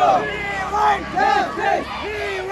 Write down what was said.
Hero! Hero!